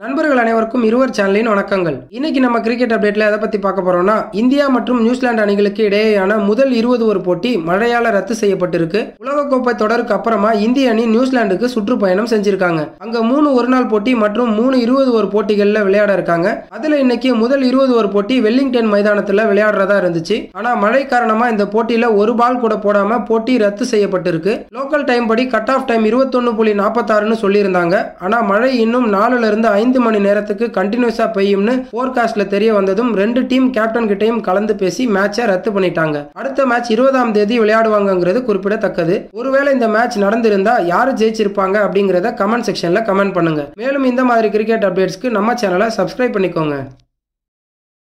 நண்பர்கள் அனைவருக்கும் இருவர் சேனலின் வணக்கங்கள். இன்னைக்கு நம்ம கிரிக்கெட் அப்டேட்ல எதை பத்தி பார்க்க போறோம்னா இந்தியா மற்றும் நியூசிலாந்து அணிகளுக்கு இடையேயான முதல் இருபது ஒரு போட்டி மழையால ரத்து செய்யப்பட்டிருக்கு. உலகக்கோப்பை தொடருக்கு அப்புறமா இந்திய அணி நியூசிலாந்துக்கு சுற்றுப்பயணம் செஞ்சிருக்காங்க. அங்க மூணு ஒரு நாள் போட்டி மற்றும் மூணு இருபது ஒரு போட்டிகள்ல விளையாட இருக்காங்க. அதுல இன்னைக்கு முதல் இருபது ஒரு போட்டி வெல்லிங்டன் மைதானத்துல விளையாடுறதா இருந்துச்சு. ஆனா மழை காரணமா இந்த போட்டியில ஒரு பால் கூட போடாம போட்டி ரத்து செய்யப்பட்டிருக்கு. லோக்கல் டைம் படி கட் ஆஃப் டைம் இருபத்தொன்னு புள்ளி நாற்பத்தாறுன்னு சொல்லியிருந்தாங்க. ஆனா மழை இன்னும் நாலுல இருந்து ஐந்து மணி நேரத்துக்கு கண்டினியூஸா பெய்யும்னு போர்காஸ்ட்ல தெரிய வந்ததும் ரெண்டு டீம் கேப்டன் கிட்டையும் கலந்து பேசி மேட்சை ரத்து பண்ணிட்டாங்க. அடுத்த மேட்ச் இருபதாம் தேதி விளையாடுவாங்கங்கிறது குறிப்பிடத்தக்கது. ஒருவேளை இந்த மேட்ச் நடந்திருந்தா யாரு ஜெயிச்சிருப்பாங்க அப்படிங்கறத கமெண்ட் செக்ஷன்ல கமெண்ட் பண்ணுங்க. மேலும் இந்த மாதிரி கிரிக்கெட் அப்டேட்ஸ்க்கு நம்ம சேனலை சப்ஸ்கிரைப் பண்ணிக்கோங்க.